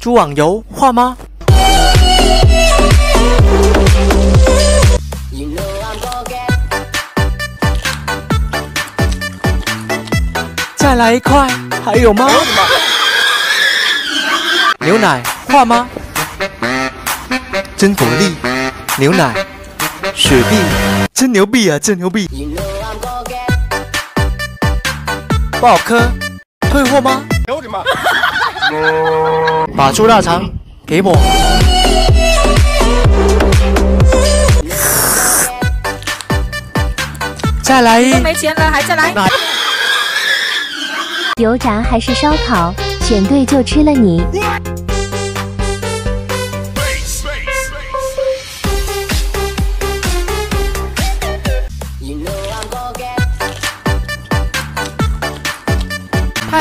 猪网油换吗？再来一块，还有吗？牛奶换吗？真果粒，牛奶，雪碧，真牛逼啊！真牛逼！不好喝，退货吗？哎呦我的妈！把猪大肠给我。再来一。都没钱了，还再来？油炸还是烧烤？选对就吃了你。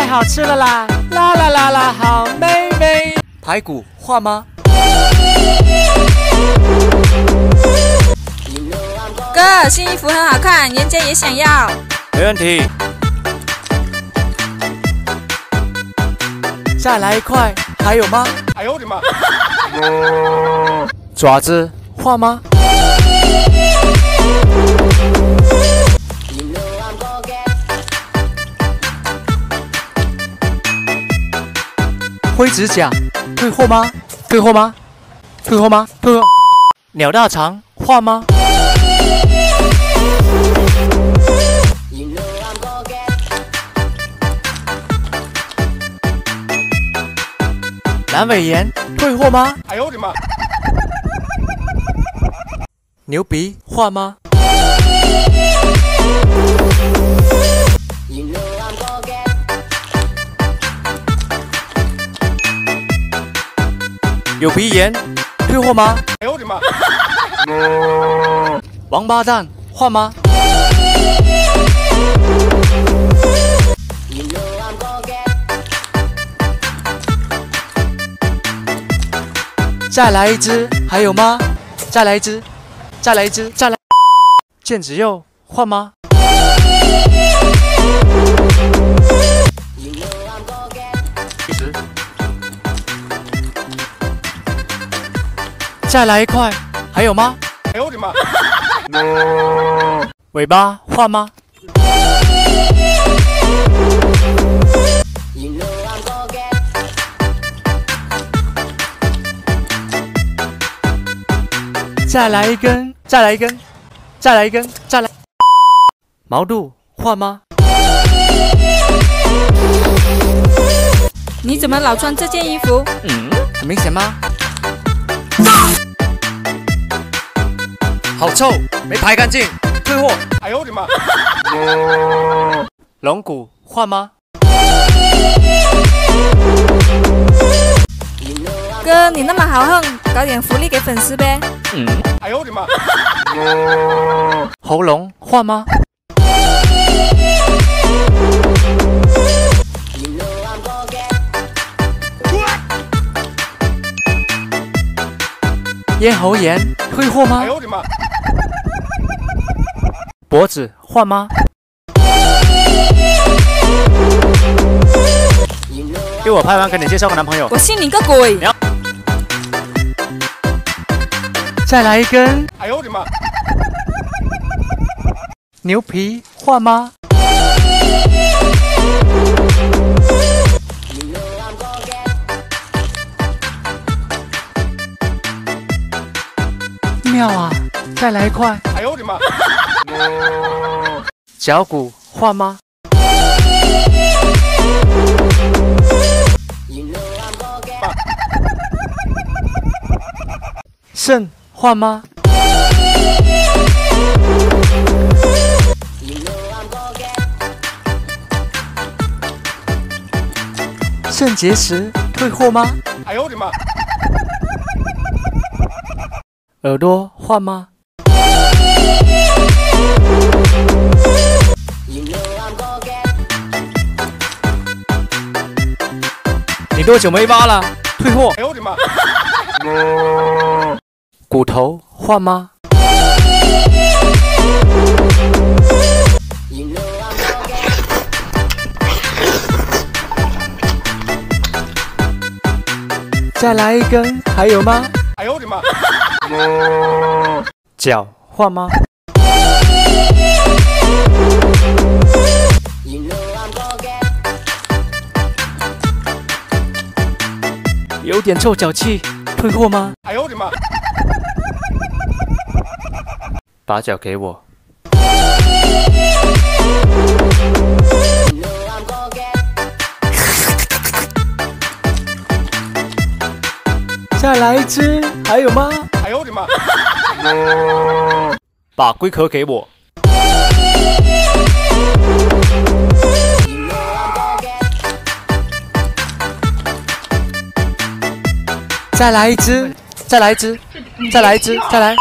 好吃了啦！啦啦啦啦，好妹妹。排骨换吗？哥，新衣服很好看，人家也想要。没问题。再来一块，还有吗？哎呦我的妈！爪子画吗？灰指甲退货吗？退货吗？退货吗？退货。鸟大肠换吗？阑尾炎退货吗？哎呦我的妈！牛鼻换吗？有鼻炎退货吗？哎呦我的妈！王八蛋换吗？再来一只，还有吗？再来一只，再来一只，再来。腱子肉换吗？再来一块，还有吗？哎呦我的妈！尾巴换吗？再来一根，再来一根，再来一根，再来。毛肚换吗？你怎么老穿这件衣服？嗯，很明显吗？好臭，没排干净，退货。哎呦我的妈！龙骨换吗？哥，你那么豪横，搞点福利给粉丝呗。嗯。哎呦我的妈！喉咙换吗？咽喉炎退货吗？哎呦我的妈！脖子换吗？给我拍完，给你介绍个男朋友。我信你个鬼！再来一根。哎呦我的妈！牛皮换吗？妙啊！再来一块。哎呦我的妈！脚骨换吗？肾换吗？肾结石退货吗？哎呦我的妈！耳朵换吗？多久没挖了？退货！哎呦我的妈！骨头换吗？再来一根，还有吗？哎呦我的妈！脚换吗？有点臭脚气，退货吗？哎呦我的妈！把脚给我。再来一只，还有吗？哎呦我的妈！把龟壳给我。再来一只，再来一只，再来一只，再来。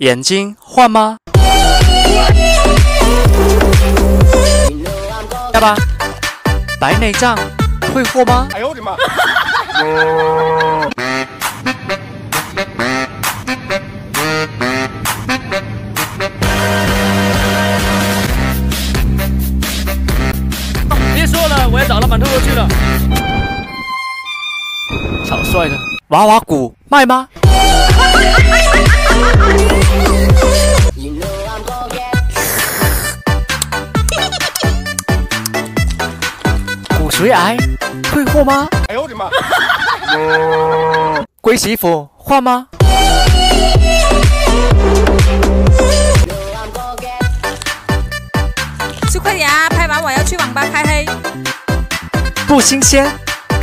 眼睛换吗？要吧？白内障退货吗？哎呦我的妈！娃娃鼓卖吗？骨髓癌退货吗？哎呦我的妈！龟媳妇换吗？吃快点啊！拍完我要去网吧开黑。不新鲜，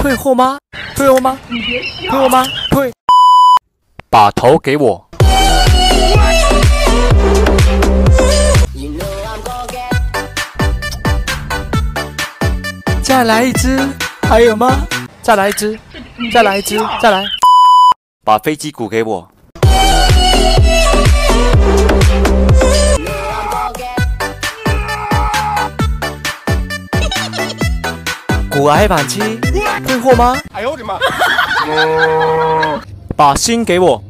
退货吗？退货吗？退货吗？退！把头给我。再来一只，还有吗？再来一只，再来一只，再来。把飞机鼓给我。骨癌晚期，退货吗？哎呦我的妈！把心给我。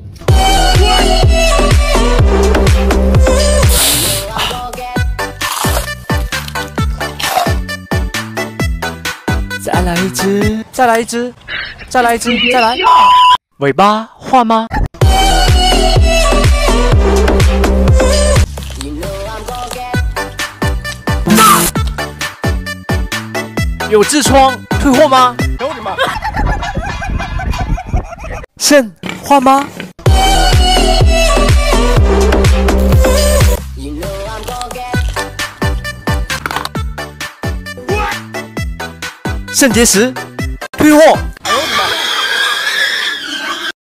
再来一只，再来一只，再来一只，再来。尾巴换吗？有痔疮退货吗？我的妈！肾换吗？肾结石退货。